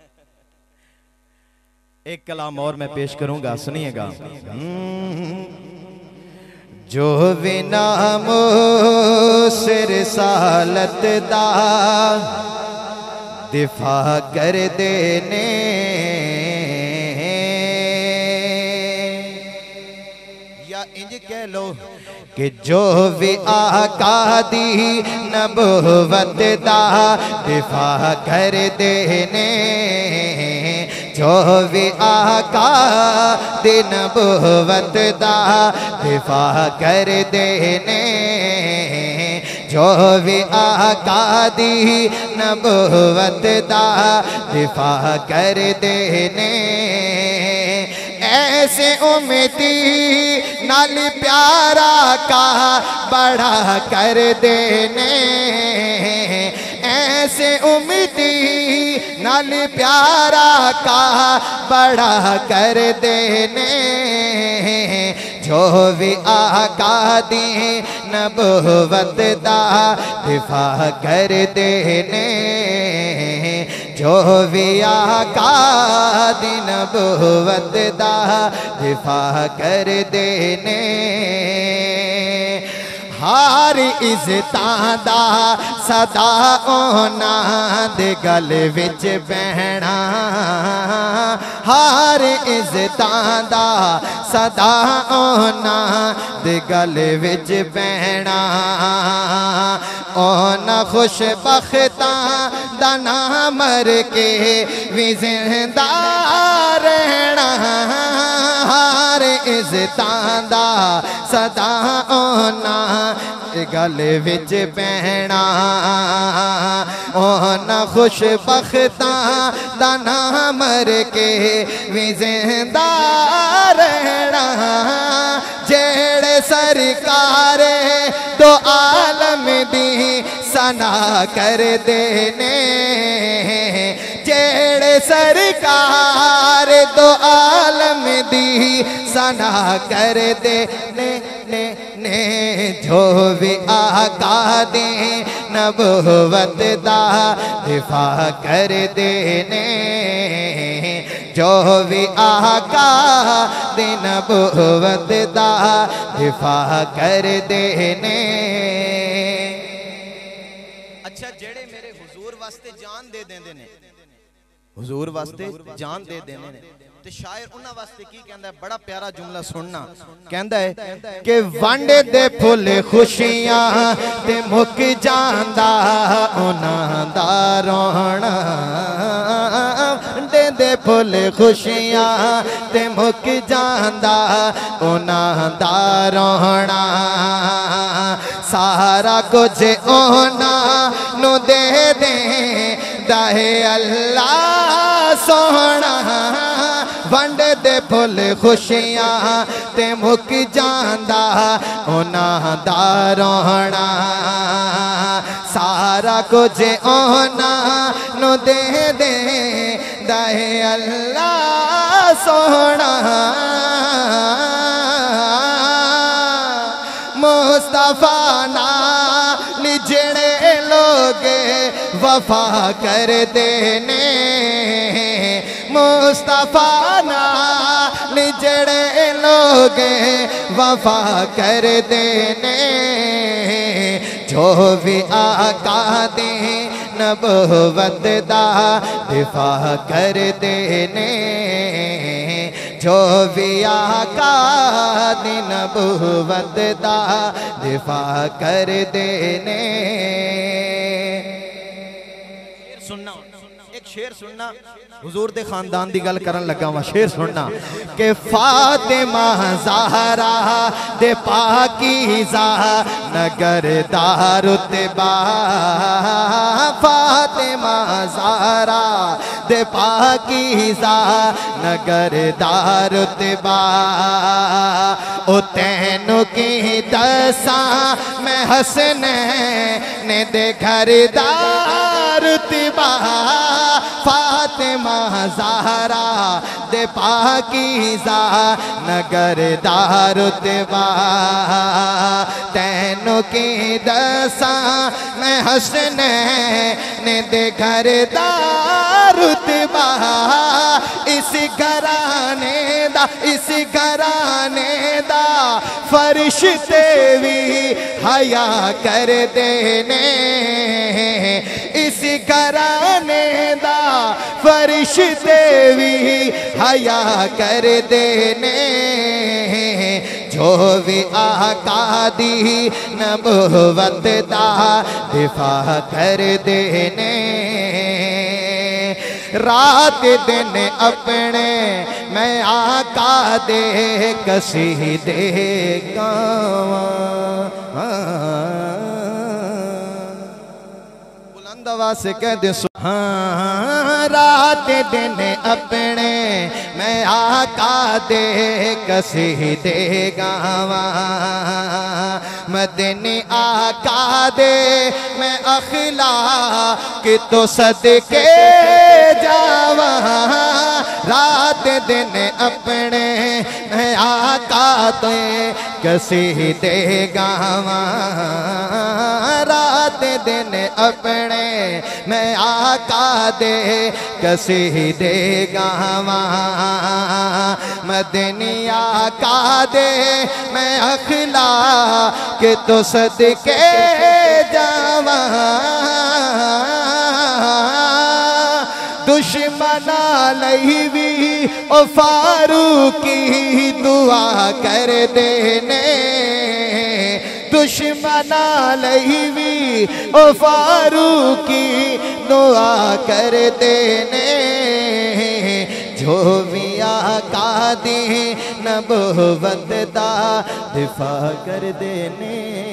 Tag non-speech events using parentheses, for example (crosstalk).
(laughs) एक कलाम और मैं पेश करूँगा, सुनिएगा। जो विनाम सिर सालत दा दिफा कर देने। या इंज कह लो कि जो भी आका दी नबुवत दा दिफा कर देने, जो भी आका दी नबुवत दा दिफा कर देने, जो भी आका दी नबुवत दा दिफा कर देने। ऐसे उम्मीदी? नाल प्यारा का बड़ा कर देने। ऐसे उम्मीदी नाल प्यारा का बड़ा कर देने। जो भी आका दी नबुवत दा दिफा कर देने। जो विया का दिन नबुवत दा दिफा कर देने। हार इस दा सदा ओना दे गल विच बहना हार इज्जतां दा सदा ओना दे गल विच बहना ओना खुश बख्तां दा ना मर के भी ज़िंदा रहना हार इज्जतां दा सदा ओना गल विच ओना खुश बख्तां दा ना मर के भी ज़िंदा रहना। जेड़े सरकार तो आलम दी सना कर देने। जेड़े सरकार दो आलम दी सना कर दे ने ने जो भी आका दे, नबुवत दा दिफा कर देने। जो भी आका दे, नबुवत दा दिफा कर देने। अच्छा जेड़े मेरे हुजूर वास्ते जान दे देंदे हुजूर वास्ते जान दे देने ਤੇ ਸ਼ਾਇਰ ਉਹਨਾਂ ਵਾਸਤੇ ਕੀ ਕਹਿੰਦਾ ਹੈ? ਬੜਾ ਪਿਆਰਾ ਜੁਮਲਾ ਸੁਣਨਾ। ਕਹਿੰਦਾ ਹੈ ਕਿ ਵਾਂਡੇ ਦੇ ਫੁੱਲ ਖੁਸ਼ੀਆਂ ਤੇ ਮੁੱਕ ਜਾਂਦਾ ਉਹਨਾਂ ਦਾ ਰੋਣਾ। ਵਾਂਡੇ ਦੇ ਫੁੱਲ ਖੁਸ਼ੀਆਂ ਤੇ ਮੁੱਕ ਜਾਂਦਾ ਉਹਨਾਂ ਦਾ ਰੋਣਾ। ਸਾਰਾ ਕੁਝ ਉਹਨਾਂ ਨੂੰ ਦੇ ਦੇ ਦਾਹੇ ਅੱਲਾ ਸੋਹਣਾ। ਵੰਡ ਦੇ ਫੁੱਲ ਖੁਸ਼ੀਆਂ ਤੇ ਮੁੱਕ ਜਾਂਦਾ ਉਹਨਾਂ ਦਾ ਰੋਣਾ ਸਾਰਾ ਕੁਝ ਉਹਨਾਂ ਨੂੰ ਦੇ ਦੇ ਦਾਏ ਅੱਲਾ ਸੋਹਣਾ मुस्तफा नाल जेड़े लोग वफा कर देने मुस्तफ़ा नाल जेड़े लोग, वफा कर देने। जो भी आका दे, नबुवत दा दिफा कर देने। जो भी आका दी, नबुवत दा दिफा कर देने। सुनना। शेर सुनना। हुजूर दे खानदान दी गल करन लगा वा, शेर सुनना। के फातिमा ज़हरा दे पाकीज़ा नगर दारुतबा। फातिमा ज़हरा दे पाकीज़ा नगर दारुतबा। ओ तैनु की दसा मैं हसने ने दे घर दारुतबा। फातिमा जहरा दे पाकीजा नगर दारुतबा तैनों की दसा मैं हसने ने दे घर दारुतबा इस घराने दा, इस घराने दा फर्श ते भी हया कर देने। इस घराने दा फर्श ते भी हया कर देने जो भी आका दी नबुवत दा दिफा कर देने रात दिन अपने मैं आका दे, कसी दे बुलंद आवाज़ कह दे हाँ रात दिन अपने मैं आका दे कसी दे गावा। मदनी आका दे, मैं अखला कि तो सदके जावा। रात दिन अपने दे कसी दे रात दिन अपने मैं आका दे, कसी दे गावा मदनी आका दे, मैं अखला के तो सदके जावा दुश्मना लही भी। ओ फारूकी दुआ कर देने। दुश्मना लही भी। ओ फारूकी दुआ कर देने। जो भी आका दे नबुवत दा दिफा कर देने।